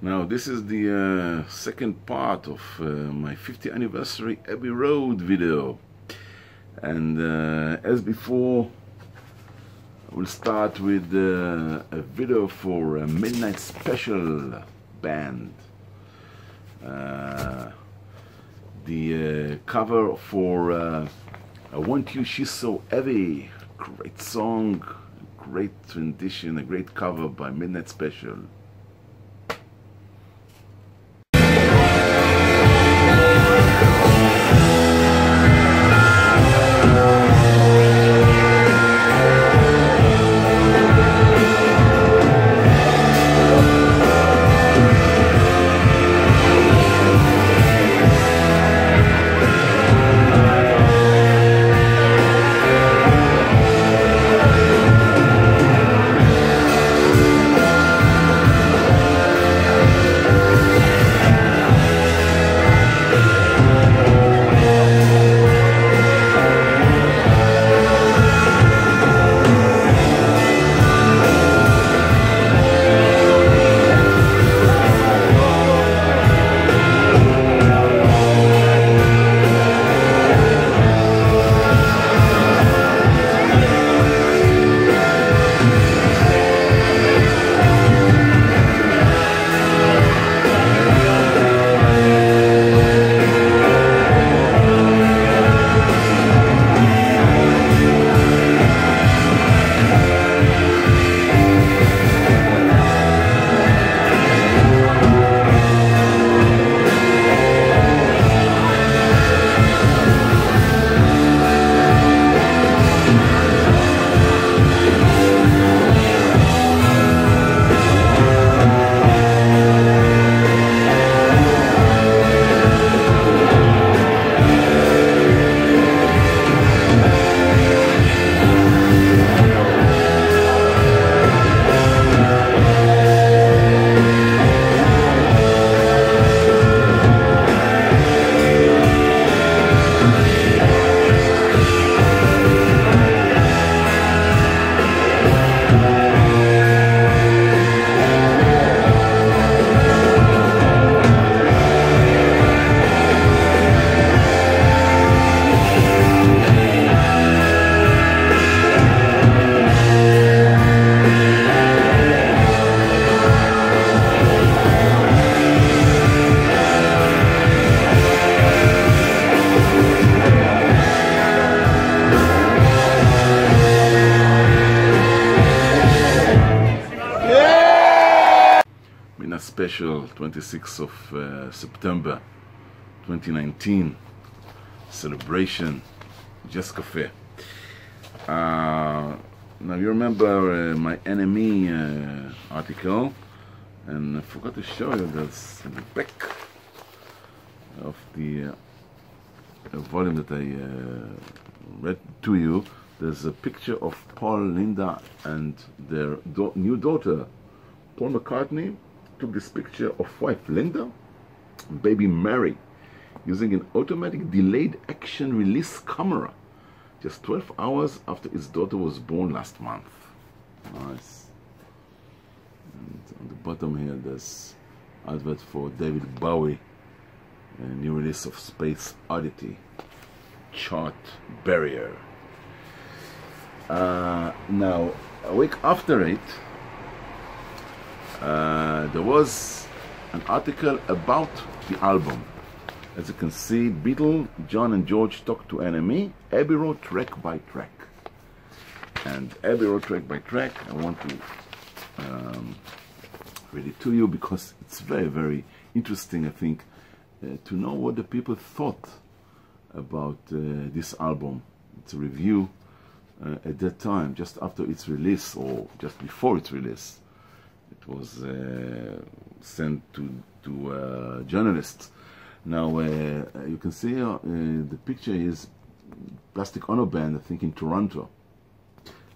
Now this is the uh, second part of uh, my 50th anniversary Abbey Road video. And uh, as before we'll start with uh, a video for a Midnight Special band. Uh, the uh, cover for I Want You She's So Heavy. Great song great rendition a great cover by Midnight Special special 26th of uh, September 2019 celebration Just Cafe. Uh, now you remember uh, my NME uh, article and I forgot to show you this in the back of the uh, volume that I uh, read to you there's a picture of Paul, Linda and their do new daughter Paul McCartney took this picture of wife Linda baby Mary using an automatic delayed action release camera just 12 hours after his daughter was born last month. Nice. And on the bottom here there's advert for David Bowie a new release of Space Oddity Chart Barrier. Uh, now a week after it uh, there was an article about the album. As you can see, Beatle, John and George talk to NME, Abbey Road track by track. And Abbey Road track by track, I want to um, read it to you because it's very, very interesting, I think, uh, to know what the people thought about uh, this album. It's a review uh, at that time, just after its release or just before its release was uh, sent to to uh, journalists. Now uh, you can see the picture is Plastic Ono Band, I think in Toronto.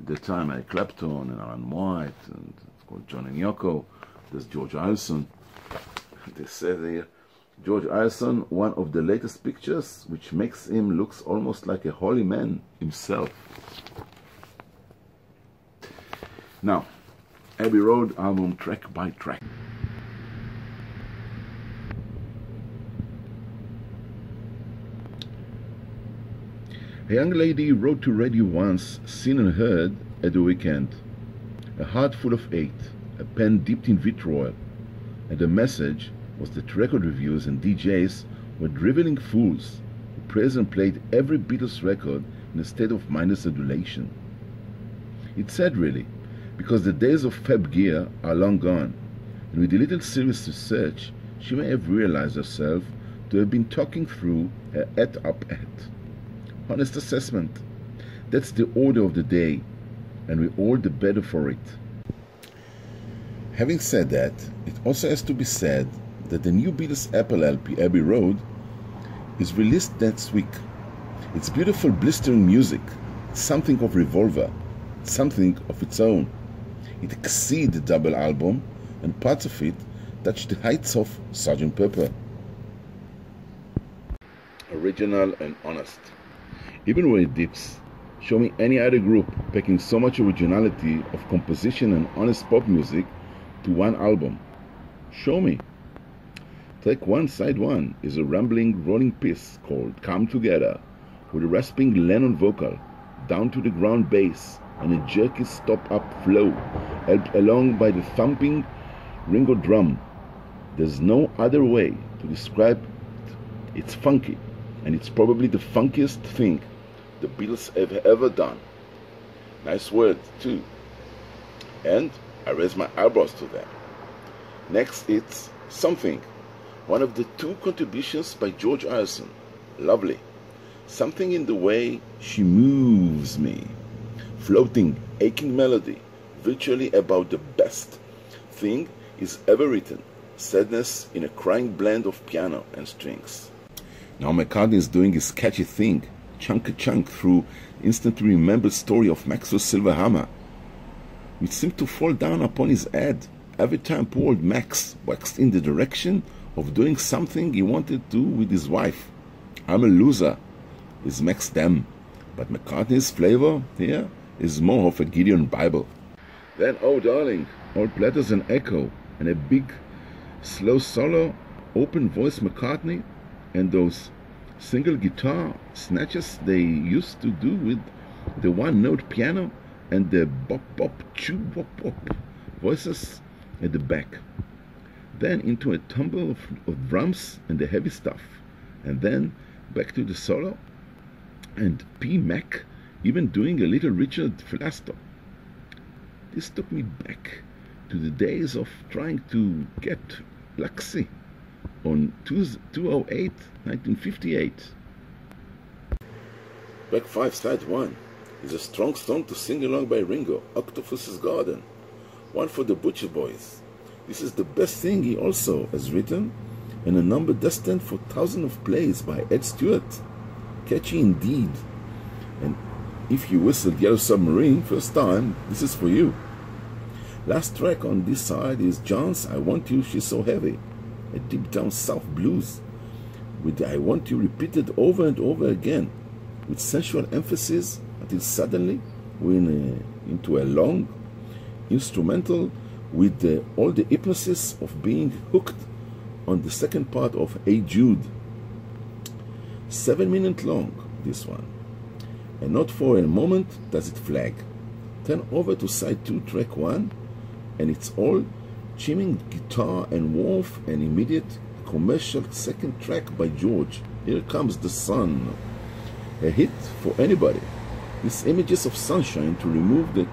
At the time, I Clapton and Alan White, and of course John and Yoko. There's George Harrison. They say there, George Harrison, one of the latest pictures, which makes him looks almost like a holy man himself. Now, Abbey Road album track by track. A young lady wrote to radio once, seen and heard at the weekend. A heart full of hate, a pen dipped in vitriol, and the message was that record reviews and DJs were driveling fools who praised and played every Beatles record in a state of mindless adulation. It said really, because the days of Fab Gear are long gone, and with a little serious research, she may have realized herself to have been talking through her at up at. Honest assessment. That's the order of the day, and we're all the better for it. Having said that, it also has to be said that the new Beatles Apple LP, Abbey Road, is released next week. It's beautiful, blistering music, something of Revolver, something of its own. It exceeds the double album, and parts of it touch the heights of Sgt. Pepper. Original and honest. Even when it dips, show me any other group packing so much originality of composition and honest pop music to one album. Show me. Track 1, Side 1 is a rambling, rolling piece called Come Together, with a rasping Lennon vocal, down to the ground bass, and a jerky stop up flow, helped along by the thumping Ringo drum. There's no other way to describe it. It's funky, and it's probably the funkiest thing the Beatles have ever done. Nice word, too. And I raise my eyebrows to that. Next, it's Something, one of the two contributions by George Harrison. Lovely. Something in the way she moves me. Floating, aching melody, virtually about the best thing is ever written. Sadness in a crying blend of piano and strings. Now McCartney is doing his catchy thing, chunk a chunk through instantly remembered story of Maxwell Silverhammer, which seemed to fall down upon his head every time poor old Max waxed in the direction of doing something he wanted to do with his wife. I'm a loser, is Max them, but McCartney's flavor here is more of a Gideon Bible. Then, oh darling, old platters and echo, and a big, slow solo, open voice McCartney, and those single guitar snatches they used to do with the one note piano and the bop bop chew bop bop voices at the back. Then into a tumble of, of drums and the heavy stuff, and then back to the solo, and P. Mac even doing a little Richard falsetto. This took me back to the days of trying to get Luxy on 208 1958. Back 5 Side 1 is a strong song to sing along by Ringo, Octopus's Garden, one for the Butcher Boys. This is the best thing he also has written, and a number destined for thousands of plays by Ed Stewart. Catchy indeed. And if you whistled Yellow Submarine first time, this is for you. Last track on this side is John's I Want You, She's So Heavy, a deep down South blues, with I Want You repeated over and over again, with sensual emphasis until suddenly we're in a, into a long instrumental with the, all the hypnosis of being hooked on the second part of Hey Jude. Seven minutes long, this one. And not for a moment does it flag. Turn over to side 2, track 1, and it's all chiming guitar and warmth and immediate commercial second track by George. Here comes the sun. A hit for anybody. These images of sunshine to remove the,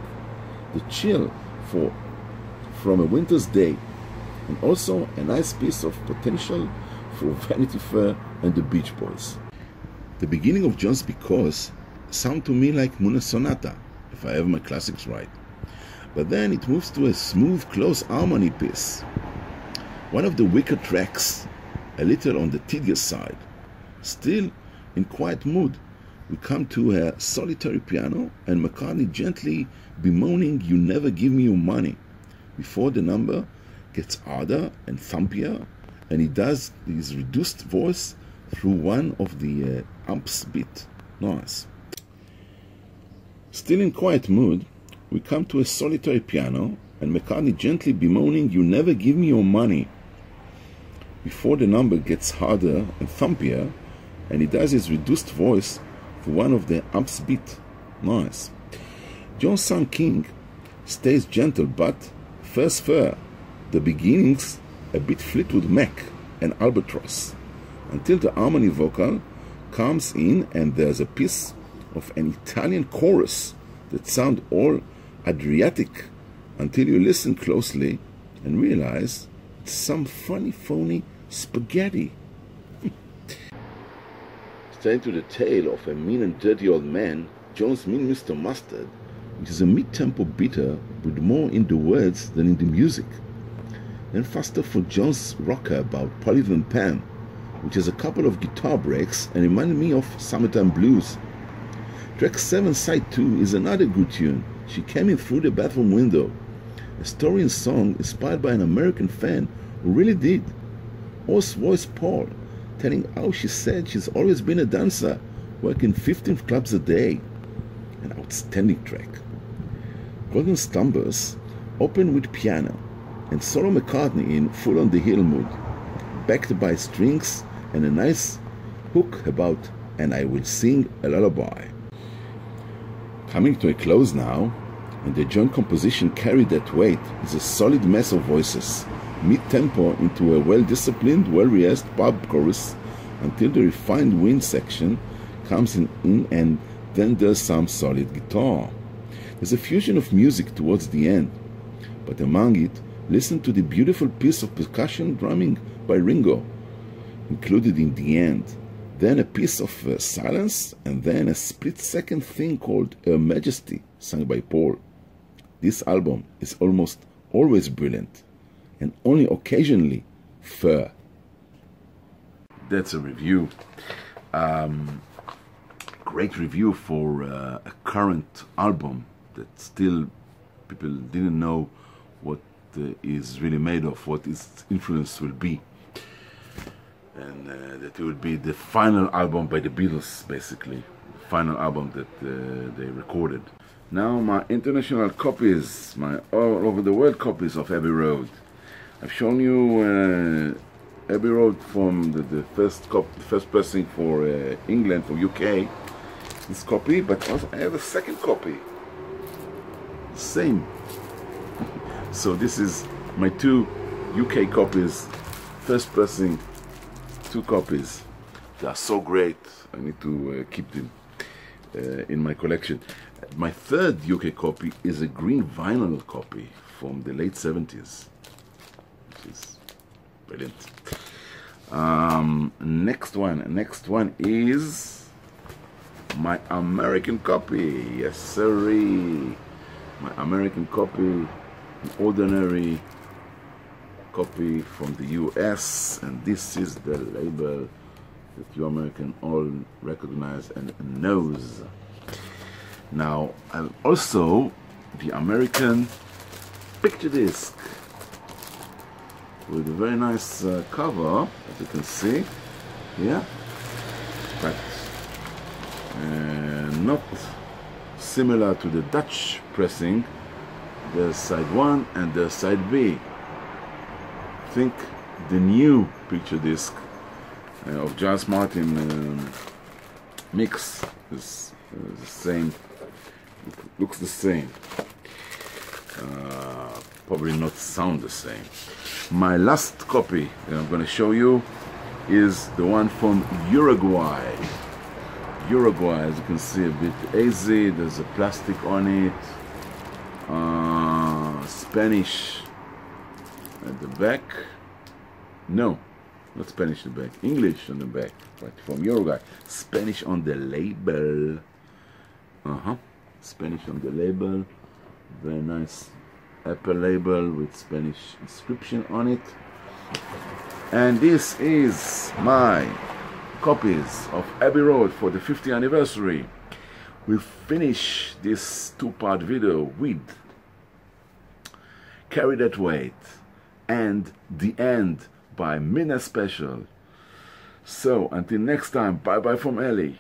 the chill for, from a winter's day. And also a nice piece of potential for Vanity Fair and the Beach Boys. The beginning of Just Because sound to me like Moonlight Sonata, if I have my classics right but then it moves to a smooth, close harmony piece. One of the weaker tracks, a little on the tedious side. Still in quiet mood, we come to a solitary piano and McCartney gently bemoaning, You never give me your money, before the number gets harder and thumpier, and he does his reduced voice through one of the uh, amps bit. Nice. Still in quiet mood, we come to a solitary piano and McCartney gently bemoaning, You never give me your money. Before the number gets harder and thumpier, and he does his reduced voice for one of the amps beat. Nice. John's Sun King stays gentle, but first fair. The beginnings a bit Fleetwood Mac and Albatross, until the harmony vocal comes in and there's a piece of an Italian chorus that sound all Adriatic until you listen closely and realize it's some funny phony spaghetti. Straight to the tale of a mean and dirty old man, John's Mean Mr. Mustard, which is a mid-tempo bitter with more in the words than in the music. Then faster for John's rocker about Polythene Pam, which has a couple of guitar breaks and reminded me of Summertime Blues. Track 7 Side 2 is another good tune. She came in through the bathroom window. A story and song inspired by an American fan who really did. Hoarse voice Paul telling how she said she's always been a dancer, working 15 clubs a day. An outstanding track. Golden Slumbers open with piano and solo McCartney in full on the hill mood, backed by strings and a nice hook about and I will sing a lullaby. Coming to a close now, and the joint composition Carry That Weight is a solid mess of voices, mid-tempo into a well-disciplined, well-rehearsed pub chorus until the refined wind section comes in, in and then there's some solid guitar. There's a fusion of music towards the end, but among it, listen to the beautiful piece of percussion drumming by Ringo, included in the end. Then a piece of uh, silence, and then a split second thing called Her Majesty, sung by Paul. This album is almost always brilliant, and only occasionally fair. That's a review. Um, great review for uh, a current album that still people didn't know what uh, is really made of, what its influence will be. And uh, that it will be the final album by the Beatles, basically. The final album that uh, they recorded. Now my international copies, my all over the world copies of Abbey Road. I've shown you uh, Abbey Road from the, the first cop, first pressing for uh, England, for UK. This copy, but also I have a second copy. Same. so this is my two UK copies, first pressing, two copies. They are so great. I need to uh, keep them uh, in my collection. My third UK copy is a green vinyl copy from the late 70s, which is brilliant. Um, next one, next one is my American copy. Yes, sirree. My American copy, an ordinary copy from the US, and this is the label that you American all recognize and knows. Now, and also the American picture disc with a very nice uh, cover, as you can see here, but uh, not similar to the Dutch pressing. There's side 1 and there's side B. think the new picture disc uh, of Giles Martin um, mix is uh, the same looks the same. Uh, probably not sound the same. My last copy that I'm going to show you is the one from Uruguay. Uruguay as you can see a bit hazy there's a plastic on it. Uh, Spanish at the back no not Spanish on the back, English on the back, right, from Uruguay. Spanish on the label. Uh-huh. Spanish on the label. Very nice Apple label with Spanish inscription on it. And this is my copies of Abbey Road for the 50th anniversary. We finish this two-part video with Carry That Weight and The End by Midnight Special. So until next time, bye bye from Eli.